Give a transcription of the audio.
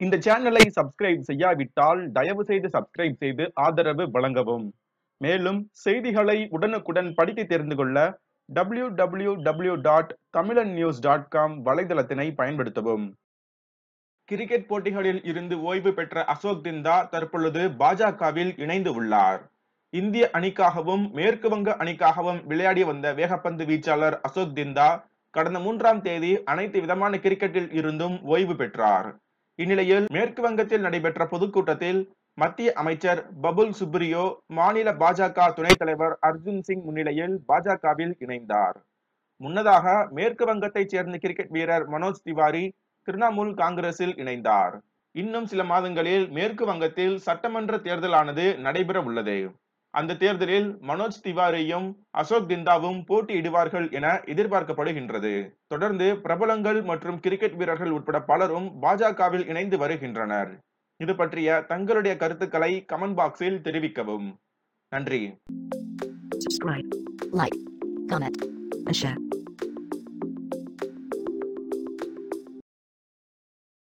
இந்த சேனலை சப்ஸ்கிரைப் செய்யாவிட்டால் தயவு செய்து சப்ஸ்கிரைப் செய்து ஆதரவு வழங்கவும். மேலும் செய்திகளை உடனுக்குடன் படித்து தெரிந்து கொள்ள W W W dot Tamilan news dot com வலைதளத்தினை பயன்படுத்தவும். கிரிக்கெட் போட்டிகளில் இருந்து ஓய்வு பெற்ற அசோக் திந்தா தற்பொழுது பாஜகவில் இணைந்து உள்ளார். இந்திய அணிக்காகவும் மேற்கு வங்க அணிக்காகவும் விளையாடி வந்த வேகப்பந்து வீச்சாளர் அசோக் திந்தா கடந்த மூன்றாம் தேதி அனைத்து விதமான கிரிக்கெட்டில் இருந்தும் ஓய்வு பெற்றார். இந்நிலையில் மேற்கு வங்கத்தில் நடைபெற்ற பொதுக்கூட்டத்தில் மத்திய அமைச்சர் பபுல் சுப்ரியோ மாநில பாஜக துணைத் தலைவர் அர்ஜுன் சிங் முன்னிலையில் பாஜகவில் இணைந்தார். முன்னதாக மேற்கு வங்கத்தைச் சேர்ந்த கிரிக்கெட் வீரர் மனோஜ் திவாரி திரிணாமுல் காங்கிரஸில் இணைந்தார். இன்னும் சில மாதங்களில் மேற்கு வங்கத்தில் சட்டமன்ற தேர்தலானது நடைபெற உள்ளது. அந்த தேர்தலில் மனோஜ் திவாரியும் அசோக் திந்தாவும் போட்டியிடுவார்கள் என எதிர்பார்க்கப்படுகின்றது. தொடர்ந்து பிரபலங்கள் மற்றும் கிரிக்கெட் வீரர்கள் உட்பட பலரும் பாஜகவில் இணைந்து வருகின்றனர். இது பற்றிய தங்களுடைய கருத்துக்களை கமெண்ட் பாக்ஸில் தெரிவிக்கவும். நன்றி.